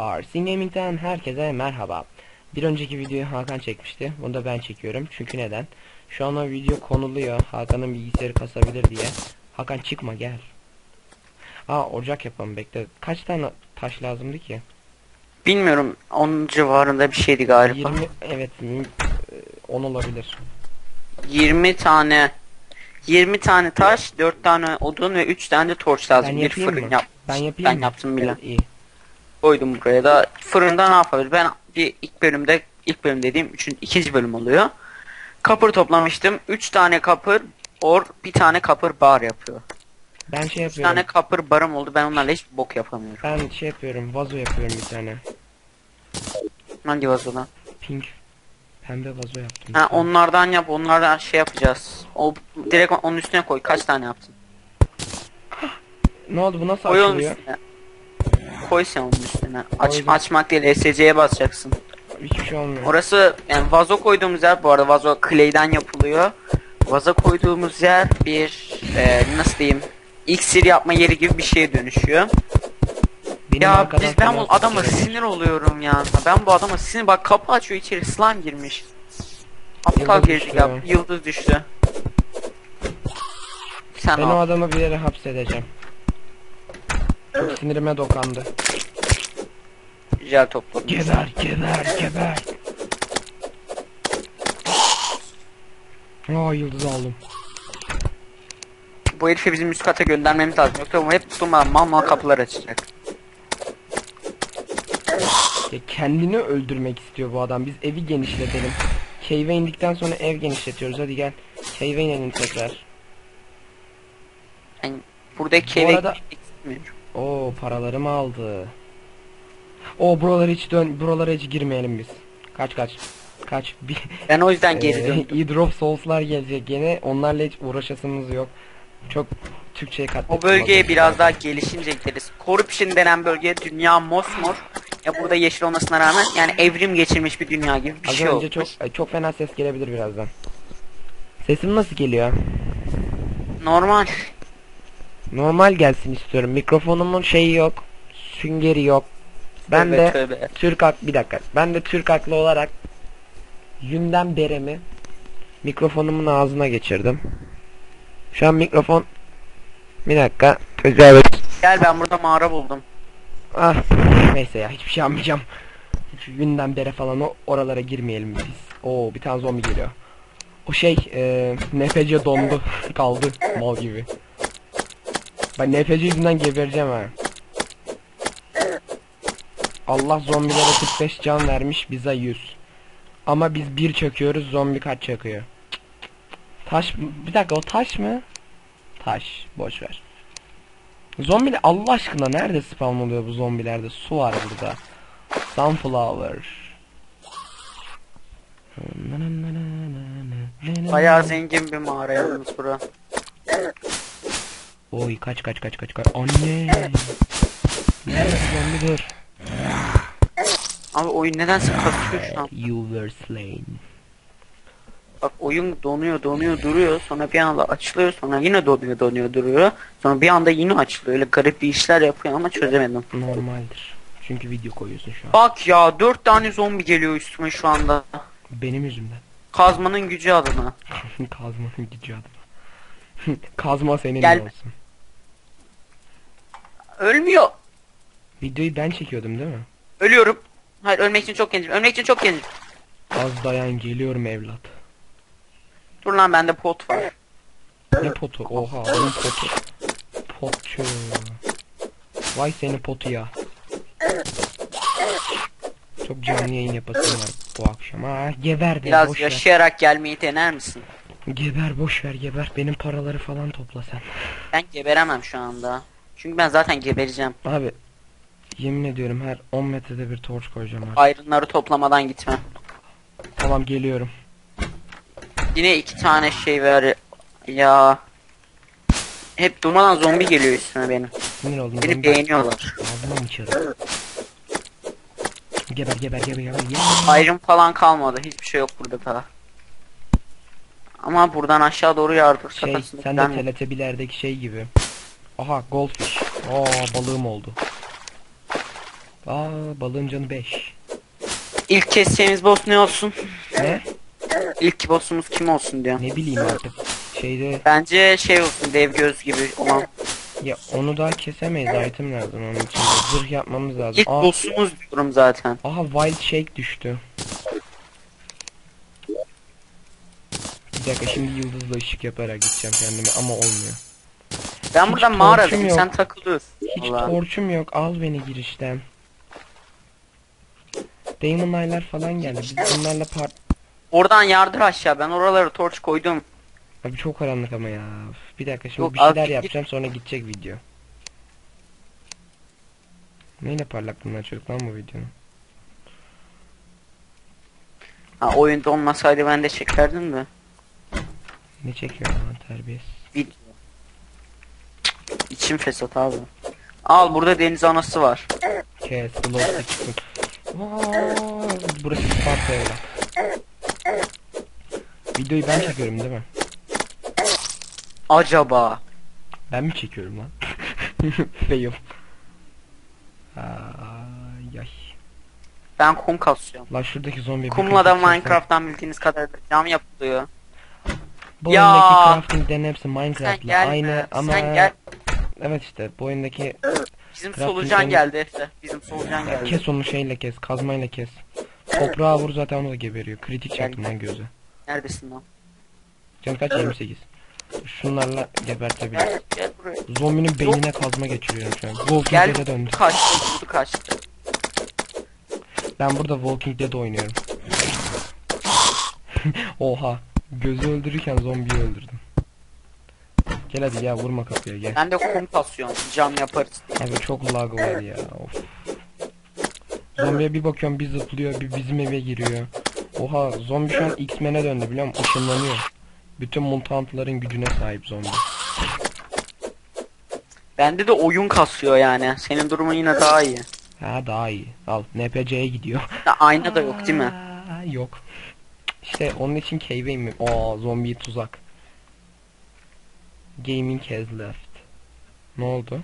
RC Gaming'den herkese merhaba. Bir önceki videoyu Hakan çekmişti. Bunu da ben çekiyorum. Çünkü neden? Şu an o video konuluyor. Hakan'ın bilgisayarı kasabilir diye. Hakan çıkma gel. Aa ocak yapalım bekle. Kaç tane taş lazımdı ki? Bilmiyorum. Onun civarında bir şeydi galiba. 20 evet m- e, 10 olabilir. 20 tane 20 tane taş, 4 tane odun ve 3 tane de torç lazım. Ben bir fırın mı? yap. Ben yapayım Ben mı? yaptım bile. Evet, iyi. Koydum buraya da. Fırında ne yapabilir? Ben bir ilk bölümde ilk bölüm dediğim üçün ikinci bölüm oluyor. Kapır toplamıştım. 3 tane kapır or bir tane kapır bar yapıyor. Ben şey 3 yapıyorum. tane kapır barım oldu. Ben onlarla hiç bok yapamıyorum. Ben şey yapıyorum. Vazo yapıyorum bir tane. Hangi vazodan? Pink pembe vazo yaptım. Ha onlardan yap. Onlardan şey yapacağız. O direkt onun üstüne koy. Kaç tane yaptın? Ne oldu bu nasıl Koy açılıyor? üstüne. Koy sen onun üstüne. Aç, Koydum. açmak değil SC'ye basacaksın. Hiçbir şey olmuyor. Orası yani vazo koyduğumuz yer bu arada vazo clay'den yapılıyor. Vazo koyduğumuz yer bir e, nasıl diyeyim iksir yapma yeri gibi bir şeye dönüşüyor. Benim ya biz ben bu adama geliyor. sinir oluyorum ya. Ben bu adama sinir bak kapı açıyor içeri slime girmiş. Aptal girdi ya yıldız düştü. Sen Ben o adamı bir yere hapsedeceğim. Çok sinirime dokandı. Jel topladım. Geber, geber, geber. Aa yıldız aldım. Bu herifi bizim üst kata göndermemiz lazım. Yoksa bu hep tutma mal mal kapılar açacak. Ya kendini öldürmek istiyor bu adam. Biz evi genişletelim. Cave'e indikten sonra ev genişletiyoruz. Hadi gel. Cave'e inelim tekrar. Yani buradaki Bu arada-. Oo paralarımı aldı. O buralara hiç dön buralara hiç girmeyelim biz. Kaç kaç. Kaç. Bir Ben o yüzden geri Ee, döndüm. E-drop souls'lar gelecek gene. Onlarla hiç uğraşasımız yok. Çok Türkçe'ye katmak O bölgeye biraz daha gelişince gideriz. Corruption denen bölge dünya mosmor. Ya burada yeşil olmasına rağmen yani evrim geçirmiş bir dünya gibi bir Az şey önce olmuş. çok çok fena ses gelebilir birazdan. Sesim nasıl geliyor? Normal. Normal gelsin istiyorum. Mikrofonumun şeyi yok. Süngeri yok. Ben Tövbe de tövbe. Türk ak bir dakika. Ben de Türk aklı olarak yünden beremi mikrofonumun ağzına geçirdim. Şu an mikrofon bir dakika tecavüz. Gel ben burada mağara buldum. Ah neyse ya hiçbir şey yapmayacağım. Hiç yünden bere falan o oralara girmeyelim biz. Oo bir tane zombi geliyor. O şey e, nefece dondu kaldı mal gibi. Ben nefece yüzünden gebereceğim ha. Allah zombilere 45 can vermiş bize 100. Ama biz bir çöküyoruz zombi kaç çöküyor. Taş bir dakika o taş mı? Taş boş ver. Zombiler Allah aşkına nerede spawn oluyor bu zombilerde? Su var burada. Sunflower. Bayağı zengin bir mağara yalnız bura. Oy kaç kaç kaç kaç kaç. Anne. Nerede zombi dur. Abi oyun nedense kasıyor şu an. You were slain. Bak oyun donuyor donuyor duruyor sonra bir anda açılıyor sonra yine donuyor donuyor duruyor. Sonra bir anda yine açılıyor öyle garip bir işler yapıyor ama çözemedim. Normaldir. Çünkü video koyuyorsun şu an. Bak ya dört tane zombi geliyor üstüme şu anda. Benim yüzümden. Kazmanın gücü adına. Kazmanın gücü adına. Kazma senin Gel. olsun. Ölmüyor. Videoyu ben çekiyordum değil mi? Ölüyorum. Hayır ölmek için çok gencim. Ölmek için çok gencim. Az dayan geliyorum evlat. Dur lan bende pot var. Ne potu? Oha onun potu. Potçu. Vay senin potu ya. Çok canlı yayın yapasım var bu akşam. Ha geber de Biraz boş ver. yaşayarak gelmeyi dener misin? Geber boş ver geber. Benim paraları falan topla sen. Ben geberemem şu anda. Çünkü ben zaten gebereceğim. Abi yemin ediyorum her 10 metrede bir torç koyacağım artık. Iron'ları toplamadan gitmem. Tamam geliyorum. Yine iki tane şey ver. Ya. Hep durmadan zombi geliyor üstüme benim. Sinir oldum. Beni Zombi- beğeniyorlar. Mı çarı? Geber geber geber geber. Iron falan kalmadı. Hiçbir şey yok burada daha. Ama buradan aşağı doğru yardır. Şey kafasını sen de Teletubby'lerdeki şey gibi. Aha goldfish. Aa balığım oldu. Aa balığın canı 5. İlk keseceğimiz boss ne olsun? Ne? İlk boss'umuz kim olsun diyor. Ne bileyim artık. Şeyde Bence şey olsun dev göz gibi olan. ya onu daha kesemeyiz item lazım onun için. de. Zırh yapmamız lazım. İlk Aa, boss'umuz diyorum zaten. aha wild shake düştü. Bir dakika şimdi yıldızla ışık yaparak gideceğim kendime ama olmuyor. Ben Hiç burada torçum mağaradayım yok. sen takılıyorsun. Hiç Vallahi. torçum yok al beni girişten. Demon Eye'lar falan geldi. Biz bunlarla part... Oradan yardır aşağı ben oralara torç koydum. Abi çok karanlık ama ya. Bir dakika şimdi Yok, bir şeyler git. yapacağım sonra gidecek video. Neyle parlaklığından çocuk lan bu videonun? Ha oyunda olmasaydı ben de çekerdim de. Ne çekiyor lan terbiyesiz. Video. İçim fesat abi. Al burada deniz anası var. Kes, Slow'da çıksın. Aa, burası Sparta evla. Videoyu ben çekiyorum değil mi? Acaba. Ben mi çekiyorum lan? Fail. Ay. Ben kum kasıyorum. Lan şuradaki zombi Kumla da Minecraft'tan bildiğiniz kadar cam yapılıyor. Bu Ya! oyundaki craftinglerin hepsi Minecraft'la aynı ama Sen gel. evet işte bu oyundaki Bizim solucan geldi Efe. Bizim solucan geldi. kes onu şeyle kes, kazmayla kes. Toprağa vur zaten onu da geberiyor. Kritik çaktım lan gözü. Neredesin lan? Canı kaç 28. Şunlarla gebertebilir. Gel, gel. Zombinin beynine kazma geçiriyorum şu an. Walking Gel. Dead'e döndü. Kaçtı, kaçtı. Ben burada Walking Dead oynuyorum. Oha. Gözü öldürürken zombiyi öldürdüm. Gel hadi ya vurma kapıya gel. Ben de kum kasıyorum. Cam yaparız. Abi çok lag var ya. Of. Zombiye bir bakıyorum bir zıplıyor bir bizim eve giriyor. Oha zombi şu an X-Men'e döndü biliyor musun? Işınlanıyor. Bütün mutantların gücüne sahip zombi. Bende de oyun kasıyor yani. Senin durumun yine daha iyi. Ha daha iyi. Al NPC'ye gidiyor. Ayna da yok değil mi? Aa, yok. İşte onun için cave'e mi? Aa zombi tuzak. Gaming has left. Ne oldu?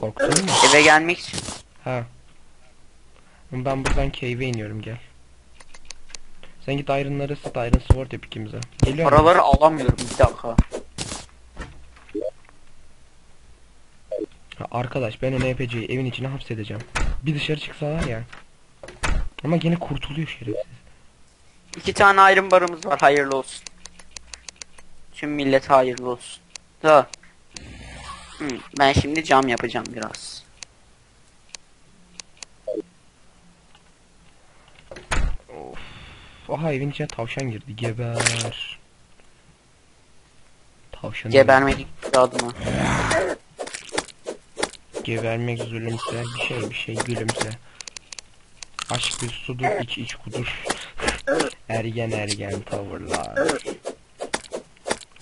Korktun mu? Eve gelmek için. Ha. Ben buradan cave'e iniyorum gel. Sen git Iron'ları ısıt Iron Sword yap ikimize. Geliyor mu? Paraları alamıyorum bir dakika. Ha, arkadaş ben o NPC'yi evin içine hapsedeceğim. Bir dışarı çıksa var ya. Ama gene kurtuluyor şerefsiz. İki tane iron barımız var hayırlı olsun. Tüm millet hayırlı olsun. Da. Hı, ben şimdi cam yapacağım biraz. Aha evin içine tavşan girdi. Geber. Tavşan. Gebermek adına. Gebermek zulümse bir şey bir şey gülümse. Aşk bir sudur iç iç kudur. Ergen ergen tavırlar.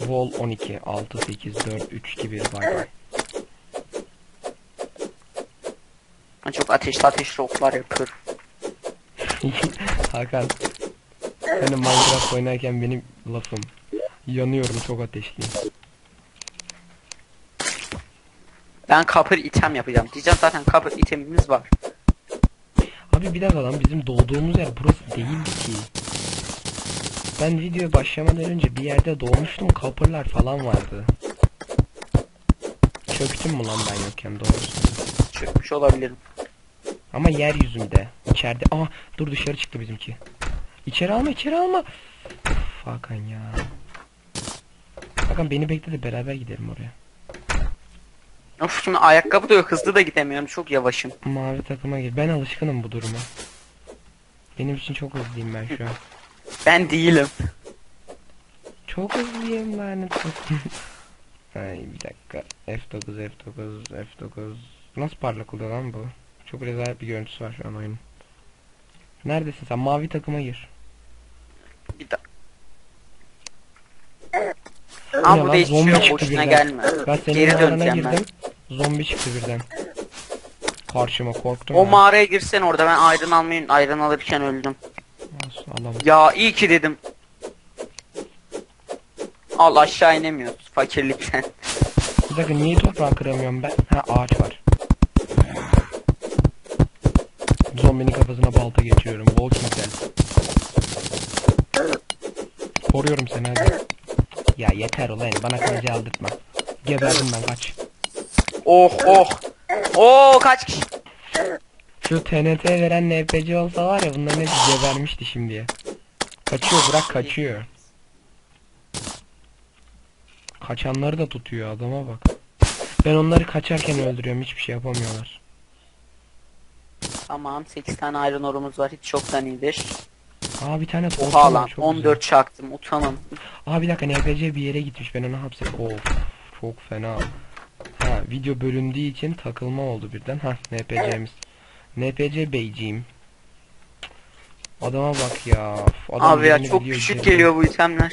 Vol 12 6 8 4 3 2 1 bay bay. Ben çok ateşli ateşli oklar yapıyorum. Hakan. Hani Minecraft oynarken benim lafım. Yanıyorum çok ateşliyim. Ben copper item yapacağım. Diyeceğim zaten copper itemimiz var. Abi bir dakika lan bizim doğduğumuz yer burası değildi ki. Ben videoya başlamadan önce bir yerde doğmuştum kapırlar falan vardı. Çöktüm mü lan ben yokken doğrusu. Çökmüş olabilirim. Ama yeryüzünde. içeride. Aa dur dışarı çıktı bizimki. İçeri alma içeri alma. Uf, Hakan ya. Hakan beni bekle de beraber gidelim oraya. Of şimdi ayakkabı da yok hızlı da gidemiyorum çok yavaşım. Mavi takıma gir. Ben alışkınım bu duruma. Benim için çok hızlıyım ben şu an. Ben değilim. Çok hızlıyım lanet olsun. Ay bir dakika. F9 F9 F9 Nasıl parlak oluyor lan bu? Çok rezalet bir görüntüsü var şu an oyunun. Neredesin sen? Mavi takıma gir. Bir dakika. Ama lan? burada hiçbir Zombi şey boşuna birden. gelme. Ben senin Geri döneceğim girdim. ben. Zombi çıktı birden. Karşıma korktum. O ya. mağaraya girsen orada ben ayrın almayı ayrın alırken öldüm. Alamadım. Ya iyi ki dedim. Al aşağı inemiyoruz fakirlikten. Bir dakika niye toprağı kıramıyorum ben? Ha ağaç var. zombinin kafasına balta geçiyorum. Walking Dead. Koruyorum seni hadi. Ya yeter ulan bana kılıcı aldırtma. Geberdim ben kaç. Oh oh. Oo kaç kişi? Şu TNT veren NPC olsa var ya bunların hepsi gebermişti şimdiye. Kaçıyor bırak kaçıyor. Kaçanları da tutuyor adama bak. Ben onları kaçarken öldürüyorum hiçbir şey yapamıyorlar. Tamam 8 tane iron ore'umuz var. Hiç çoktan iyidir. Aa bir tane torç Oha lan çok 14 çaktım utanın. güzel. Aa bir dakika NPC bir yere gitmiş ben onu hapset. Of çok fena. Ha video bölündüğü için takılma oldu birden. Ha NPC'miz. NPC beyciğim. Adama bak ya. Adam Abi ya çok küçük geliyor bu itemler.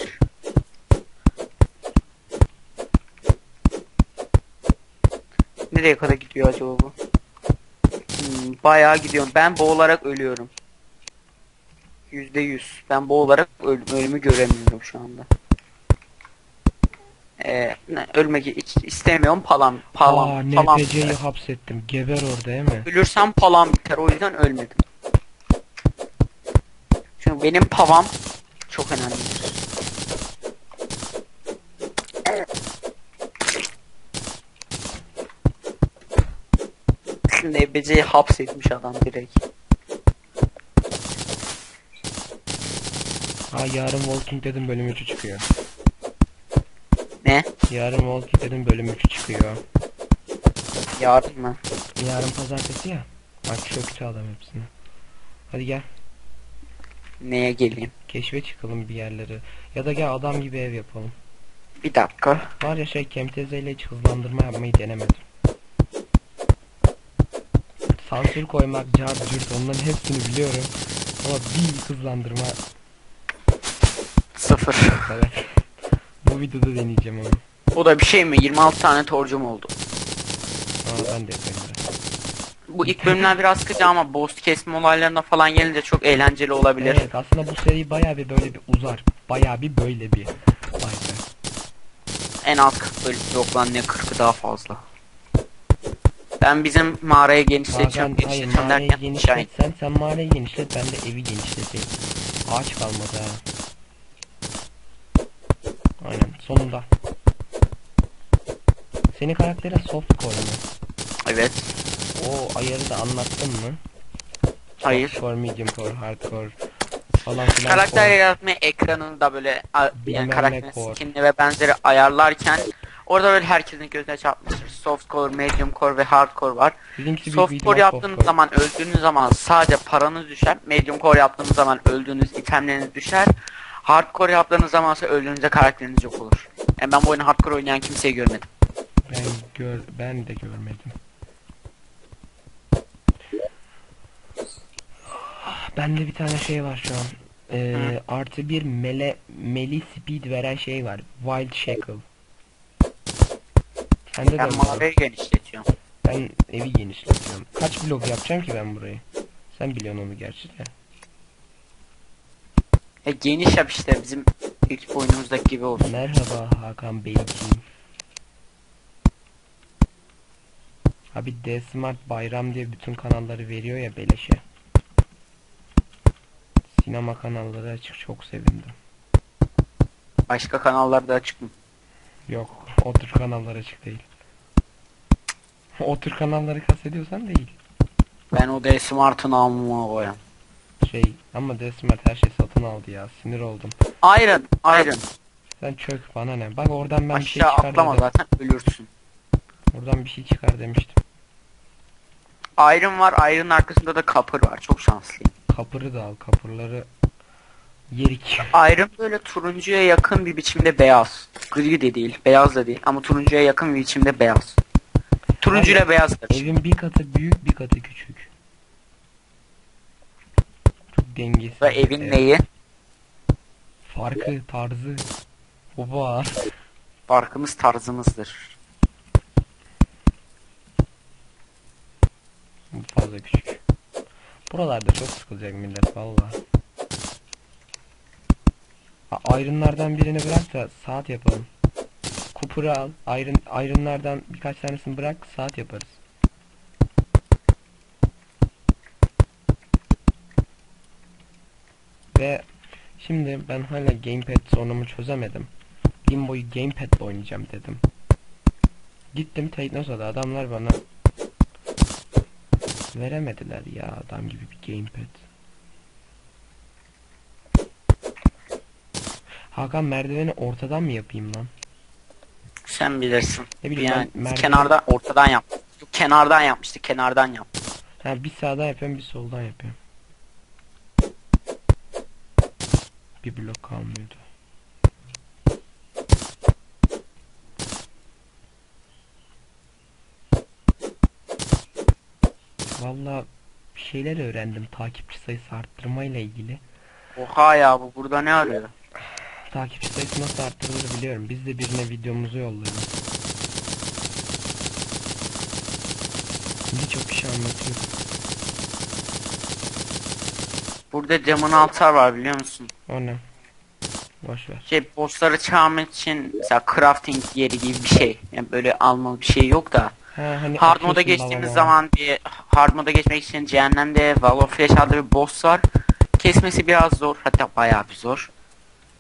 Nereye kadar gidiyor acaba bu? Hmm, bayağı gidiyorum. Ben boğularak ölüyorum. Yüzde yüz. Ben boğularak öl ölümü göremiyorum şu anda. Ne, ölmek istemiyorum. Palam, palam, Aa palam. NPC'yi hapsettim. Geber orada değil mi? Ölürsem palam biter. O yüzden ölmedim. Çünkü benim pavam çok. Şimdi ebeceyi hapsetmiş adam direkt. Aa yarın Walking Dead'in bölüm 3'ü çıkıyor. Yarın Walking Dead'in bölüm 3'ü çıkıyor. Yarın mı? Yarın pazartesi ya. Bak çöktü adam hepsini. Hadi gel. Neye geleyim? Keşfe çıkalım bir yerleri. Ya da gel adam gibi ev yapalım. Bir dakika. Var ya şey Kemteze ile hiç hızlandırma yapmayı denemedim. Sansür koymak, car cürt onların hepsini biliyorum. Ama bir hızlandırma Sıfır. Bu videoda deneyeceğim onu. Bu da bir şey mi? 26 tane torcum oldu. Aa ben de yapayım biraz. Bu ilk bölümler biraz sıkıcı ama boss kesme olaylarına falan gelince çok eğlenceli olabilir. Evet aslında bu seri baya bir böyle bir uzar. Baya bir böyle bir. Vay be. En alt 40 bölüm yok lan ne 40'ı daha fazla. Ben bizim mağarayı genişleteceğim. Bazen hayır mağarayı derken in- genişletsen sen mağarayı genişlet ben de evi genişleteyim. Ağaç kalmadı ha. Aynen sonunda. Senin karaktere soft core mu? Evet. O ayarı da anlattın mı? Hayır. Soft core, medium core, hardcore falan filan. Karakter core. yaratma ekranında böyle Bilmem yani karakterin skinini ve benzeri ayarlarken orada böyle herkesin gözüne çarpmıştır. Soft core, medium core ve hardcore var. Bizimkisi büyük Soft core soft yaptığınız core. zaman öldüğünüz zaman sadece paranız düşer. Medium core yaptığınız zaman öldüğünüz itemleriniz düşer. Hardcore yaptığınız zaman ise öldüğünüzde karakteriniz yok olur. Yani ben bu oyunu hardcore oynayan kimseyi görmedim. Ben gör ben de görmedim. Bende bir tane şey var şu an. Ee, artı bir mele meli speed veren şey var. Wild Shackle. Sende de Ben var. mağarayı genişletiyorum. Ben evi genişletiyorum. Kaç blok yapacağım ki ben burayı? Sen biliyorsun onu gerçi de. E geniş yap işte bizim ilk oyunumuzdaki gibi olsun. Merhaba Hakan Beyciğim. Abi D Smart Bayram diye bütün kanalları veriyor ya beleşe. Sinema kanalları açık çok sevindim. Başka kanallarda açık mı? Yok o tür kanallar açık değil. O tür kanalları kastediyorsan değil. Ben o D Smart'ın amına koyayım. Şey ama D Smart her şey satın aldı ya sinir oldum. Iron, Iron. Sen çök bana ne. Bak oradan ben bir şey Aşağı çıkar atlama dedim. zaten ölürsün. Oradan bir şey çıkar demiştim. Iron var, Iron'ın arkasında da Copper var. Çok şanslıyım. Kapırı da al kapırları yerik. Iron böyle turuncuya yakın bir biçimde beyaz. Gri de değil, beyaz da değil ama turuncuya yakın bir biçimde beyaz. Turuncu ile beyaz karışık. Evin bir katı büyük bir katı küçük. Çok dengesiz. Ve evin ev. neyi? Farkı, tarzı. Baba. Farkımız tarzımızdır. Bu fazla küçük. Buralarda çok sıkılacak millet valla. A- Iron'lardan birini bırak da saat yapalım. Cooper'ı al. Iron, Iron'lardan birkaç tanesini bırak saat yaparız. Ve şimdi ben hala gamepad sorunumu çözemedim. Limbo'yu gamepad'le oynayacağım dedim. Gittim Teknosa'da adamlar bana veremediler ya adam gibi bir gamepad. Hakan merdiveni ortadan mı yapayım lan? Sen bilirsin. Ne bileyim Yani ben merdiven- kenardan ortadan yap. Kenardan yapmıştı. Kenardan yap. Ha bir sağdan yapıyorum bir soldan yapıyorum. Bir blok kalmıyordu. Valla bir şeyler öğrendim takipçi sayısı arttırmayla ilgili. Oha ya bu burada ne arıyor? Takipçi sayısı nasıl arttırılır biliyorum. Biz de birine videomuzu yolluyoruz. Birçok kişi anlatıyor. Burada camın altar var biliyor musun? O ne? Boş ver. Şey bossları çağırmak için mesela crafting yeri gibi bir şey. Yani böyle almalı bir şey yok da. Ha, hani Hard moda geçtiğimiz zaman bir hard moda geçmek için cehennemde Wall of Flesh adlı bir boss var. Kesmesi biraz zor. Hatta bayağı bir zor.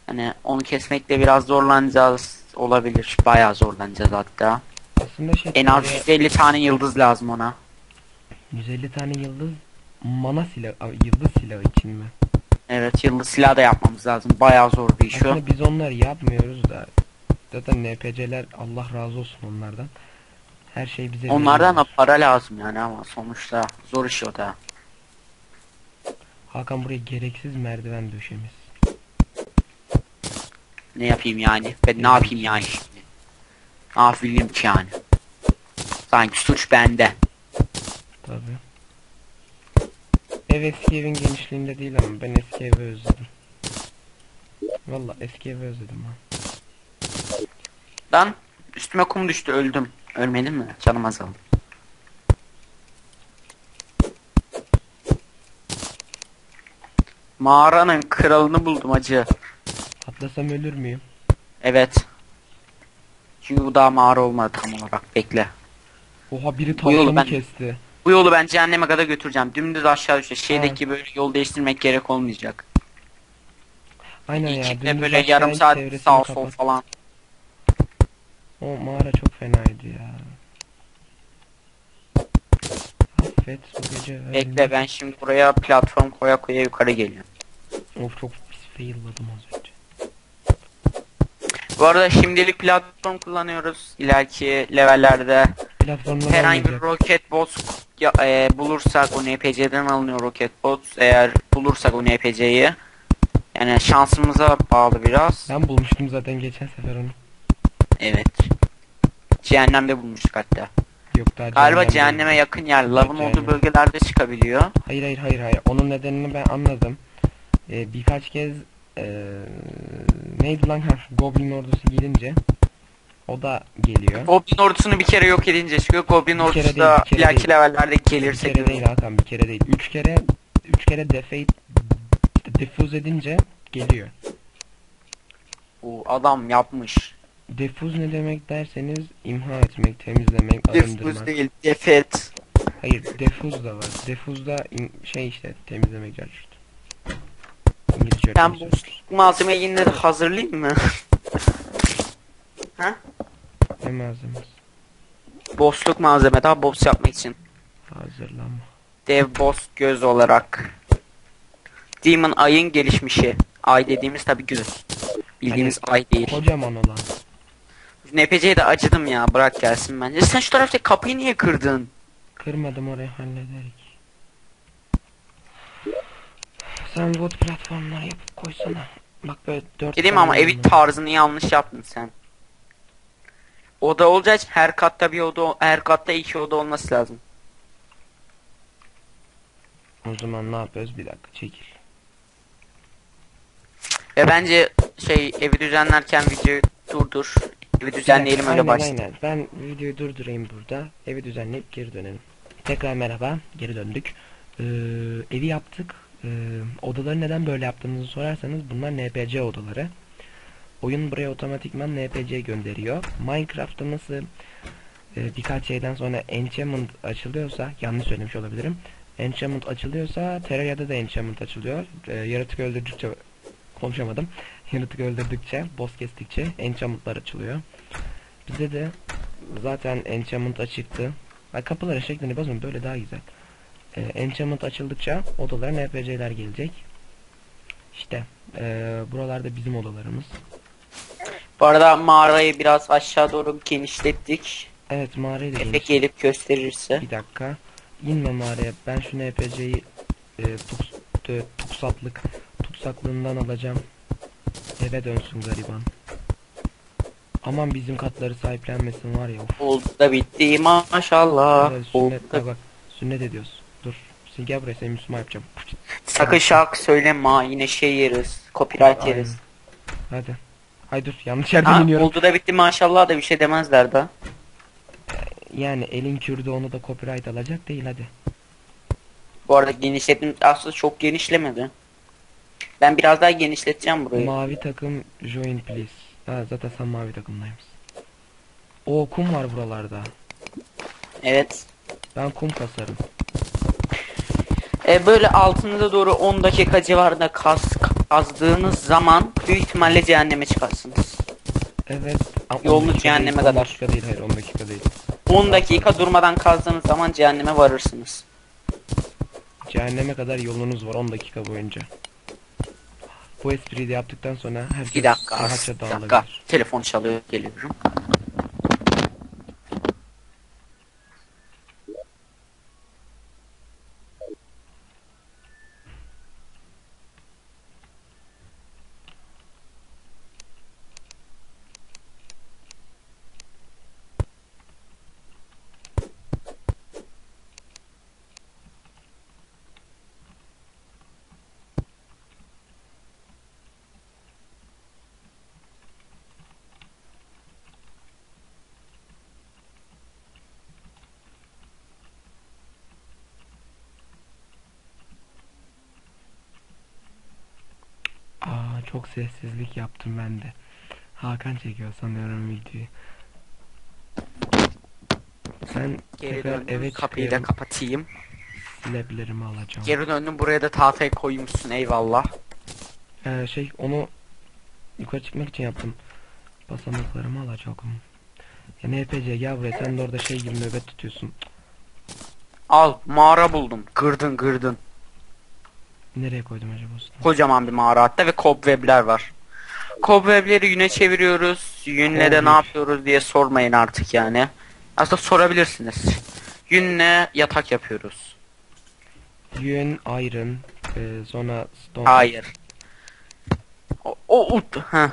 Hani onu kesmekte biraz zorlanacağız olabilir. Bayağı zorlanacağız hatta. Aslında şey En az böyle 150 tane yıldız lazım ona. 150 tane yıldız mana silahı, yıldız silahı için mi? Evet yıldız silah da yapmamız lazım. Bayağı zor bir iş o. Aslında biz onları yapmıyoruz da zaten NPC'ler Allah razı olsun onlardan. Her şey bize Onlardan da veriyorlar. para lazım yani ama sonuçta zor iş o da. Hakan buraya gereksiz merdiven döşemiş. Ne yapayım yani? Ben ne yapayım yani şimdi? Ne yapayım ki yani? Sanki suç bende. Tabi. Ev eski evin genişliğinde değil ama ben eski evi özledim. Valla eski evi özledim ha. Lan üstüme kum düştü öldüm. Ölmedim mi? Canım azaldı. Mağaranın kralını buldum acı. Atlasam ölür müyüm? Evet. Çünkü bu daha mağara olmadı tam olarak. Bekle. Oha biri Bu yolu ben- kesti. Bu yolu ben cehenneme kadar götüreceğim. Dümdüz aşağı düşeceğiz. Şeydeki böyle yol değiştirmek gerek olmayacak. Aynen ya. İlk de dümdüz böyle aşağı yarım in, saat çevresini sağ sol kapat. falan. O mağara çok fenaydı ya. Affet bu gece ölme. Bekle ben şimdi buraya platform koya koya yukarı geliyorum. Of çok pis failladım az önce. Bu arada şimdilik platform kullanıyoruz. İleriki levellerde herhangi bir olmayacak. roket bot ya, e, bulursak o NPC'den alınıyor roket bot. Eğer bulursak o NPC'yi yani şansımıza bağlı biraz. Ben bulmuştum zaten geçen sefer onu. Evet. Cehennemde bulmuştuk hatta. Yok daha Galiba cehenneme yakın yer. Lavın cehennem. olduğu bölgelerde çıkabiliyor. Hayır hayır hayır hayır. Onun nedenini ben anladım. Ee, birkaç kez ee, neydi lan ha Goblin ordusu gelince o da geliyor. Goblin ordusunu bir kere yok edince çıkıyor. Goblin Bir ordusu da bir ileriki levellerde Bir gelirse kere değil Hakan bir kere değil. Üç kere üç kere defeat defuse edince geliyor. Bu adam yapmış. Defuz ne demek derseniz imha etmek, temizlemek, Defuz arındırmak. değil, defet. Hayır, defuz da var. Defuz da şey işte temizlemek gerçekten. İngilizce Ben bu malzemeyi yine de hazırlayayım mı? ha? Ne malzemesi? Boss'luk malzeme daha boss yapmak için. Hazırlanma. Dev boss göz olarak. Demon ayın gelişmişi. Ay dediğimiz tabi göz. Bildiğimiz ay değil. Kocaman olan. NPC'ye de acıdım ya bırak gelsin bence. Sen şu taraftaki kapıyı niye kırdın? Kırmadım orayı hallederik. Sen wood platformları yapıp koysana. Bak böyle dört Dedim tane ama yanına. tarzını yanlış yaptın sen. Oda için her katta bir oda, her katta iki oda olması lazım. O zaman ne yapıyoruz? Bir dakika çekil. Ve bence şey evi düzenlerken videoyu durdur. Evi düzenleyelim öyle aynen, başlayalım. aynen. Ben videoyu durdurayım burada. Evi düzenleyip geri dönelim. Tekrar merhaba. Geri döndük. Ee, evi yaptık. Ee, odaları neden böyle yaptığımızı sorarsanız bunlar NPC odaları. Oyun buraya otomatikman NPC gönderiyor. Minecraft'ta nasıl e, birkaç şeyden sonra enchantment açılıyorsa yanlış söylemiş olabilirim. Enchantment açılıyorsa Terraria'da da enchantment açılıyor. E, yaratık öldürdükçe konuşamadım. Yaratık öldürdükçe, boss kestikçe enchantment'lar açılıyor. Bize de zaten enchantment açıktı. Ben kapıların şeklini bozma böyle daha güzel. Ee, enchantment açıldıkça odalara NPC'ler gelecek. İşte ee, buralarda bizim odalarımız. Bu arada mağarayı biraz aşağı doğru genişlettik. Evet mağarayı da Efe gelip gösterirse. Bir dakika. İnme mağaraya. Ben şu NPC'yi e, tuks, e, tutsaklığından alacağım. Eve dönsün gariban. Aman bizim katları sahiplenmesin var ya. Of. Oldu da bitti maşallah. Evet, Oldu sünnet, da- bak, sünnet ediyoruz. Dur. Sen gel buraya seni Müslüman yapacağım. Sakın şarkı söyleme ha, yine şey yeriz. Copyright Aynen. yeriz. Hadi. Ay dur yanlış yerden Ha, iniyorum. oldu da bitti maşallah da bir şey demezler de. Yani elin kürdü onu da copyright alacak değil hadi. Bu arada genişlettim aslında çok genişlemedi. Ben biraz daha genişleteceğim burayı. Mavi takım join please. Ha, zaten sen mavi takımdaymışsın. O kum var buralarda. Evet. Ben kum kasarım. E, böyle altınıza doğru 10 dakika civarında kaz, kazdığınız zaman büyük ihtimalle cehenneme çıkarsınız. Evet. Ama Yolunu 10 dakika cehenneme değil, 10 kadar. dakika değil hayır 10 dakika değil. 10 dakika durmadan kazdığınız zaman cehenneme varırsınız. Cehenneme kadar yolunuz var 10 dakika boyunca. Bu espriyi de yaptıktan sonra herkes Bir dakika, rahatça bir dağılabilir. dakika. Telefon çalıyor, geliyorum. Aa çok sessizlik yaptım ben de. Hakan çekiyor sanıyorum videoyu. Ben Geri tekrar döndüm, eve kapıyı da çıkıyorum. kapatayım. Sileblerimi alacağım. Geri döndüm, buraya da tahtayı koymuşsun eyvallah. Ee, şey onu yukarı çıkmak için yaptım. Basamaklarımı alacağım. Ya NPC gel buraya sen de orada şey gibi nöbet tutuyorsun. Al, mağara buldum. Gırdın gırdın. Nereye koydum acaba usta? Kocaman bir mağara hatta ve cobwebler var. Cobwebleri yüne çeviriyoruz. Yünle de ne yapıyoruz diye sormayın artık yani. Aslında sorabilirsiniz. Yünle yatak yapıyoruz. Yün, iron, e, sonra stone. Hayır. O, o ut. heh.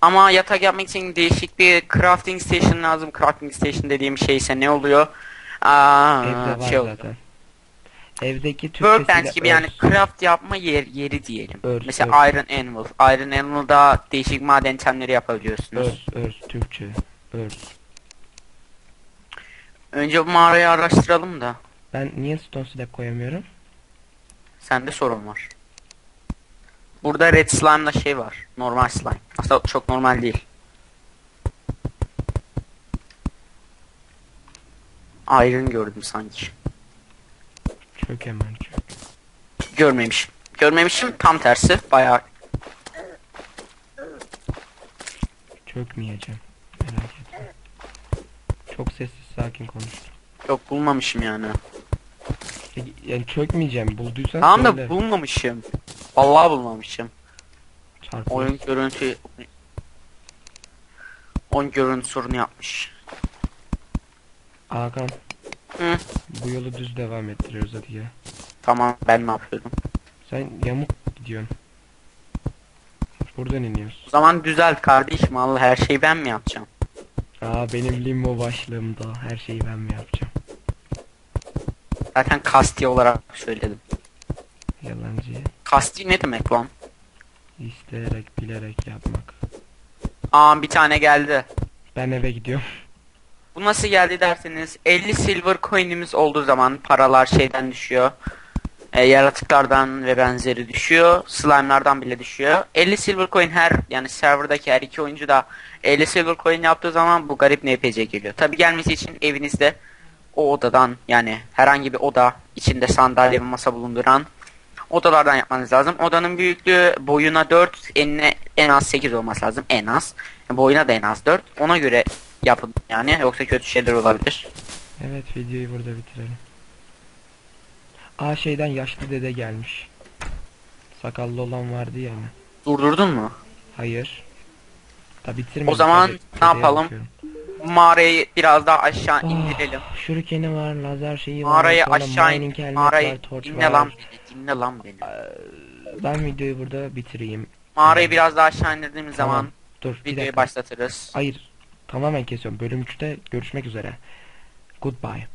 Ama yatak yapmak için değişik bir crafting station lazım. Crafting station dediğim şeyse ne oluyor? Aa, Evde var şey oluyor. Evdeki Workbench Türkçesiyle gibi yani örs. craft yapma yer, yeri diyelim. Örs, Mesela Iron Anvil. Iron Anvil'da değişik maden itemleri yapabiliyorsunuz. Örs, örs, Türkçe. Örs. Önce bu mağarayı araştıralım da. Ben niye stone slab koyamıyorum? Sende sorun var. Burada red slime'la şey var. Normal slime. Aslında çok normal değil. Iron gördüm sanki. Çök hemen çök. Görmemişim. Görmemişim tam tersi. Bayağı Çökmeyeceğim. Merak etme. Çok sessiz sakin konuş. yok bulmamışım yani. Ya- Yani çökmeyeceğim. Bulduysan Tamam söyle. da bulmamışım. Vallahi bulmamışım. Çarpı. Oyun görüntü Oyun görüntü sorunu yapmış. Hakan Hı, bu yolu düz devam ettiriyoruz hadi ya. tamam ben ne yapıyorum? Sen yamuk gidiyorsun. Buradan iniyoruz. O zaman düzelt kardeşim Allah her şeyi ben mi yapacağım? Aa benim limbo başlığımda her şeyi ben mi yapacağım? Zaten kasti olarak söyledim. Yalancı. Kasti ne demek lan? İsteyerek bilerek yapmak. Aa bir tane geldi. Ben eve gidiyorum. Bu nasıl geldi derseniz 50 silver coin'imiz olduğu zaman paralar şeyden düşüyor. E, yaratıklardan ve benzeri düşüyor. Slime'lardan bile düşüyor. 50 silver coin her yani serverdaki her iki oyuncu da 50 silver coin yaptığı zaman bu garip NPC geliyor. Tabi gelmesi için evinizde o odadan yani herhangi bir oda içinde sandalye ve masa bulunduran odalardan yapmanız lazım. Odanın büyüklüğü boyuna 4, enine en az 8 olması lazım. En az. Boyuna da en az 4. Ona göre yapın yani. Yoksa kötü şeyler olabilir. Evet videoyu burada bitirelim. Aa şeyden yaşlı dede gelmiş. Sakallı olan vardı ya hani. Durdurdun mu? Hayır. Da bitirmedim. O zaman sadece ne dedeye yapalım? bakıyorum. Mağarayı biraz daha aşağı Oh, indirelim. Şurikeni var, lazer şeyi var. Mağarayı sonra aşağı mining in. helmet Mağarayı var, torç dinle var. lan beni. Dinle lan beni. Ben videoyu burada bitireyim. Mağarayı biraz daha aşağı indirdiğimiz Tamam, zaman Dur bir videoyu dakika. başlatırız. Hayır. Tamamen kesiyorum. Bölüm 3'te görüşmek üzere. Goodbye.